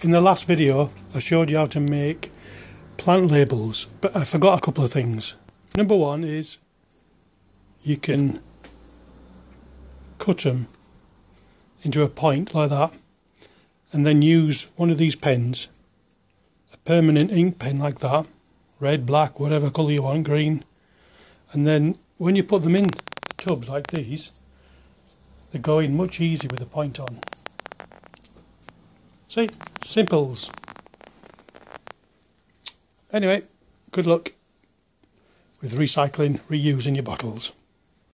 In the last video I showed you how to make plant labels but I forgot a couple of things. Number one is you can cut them into a point like that and then use one of these pens a permanent ink pen like that red, black, whatever colour you want, green and then when you put them in tubs like these they go in much easier with the point on. See? Simples. Anyway, good luck with recycling, reusing your bottles.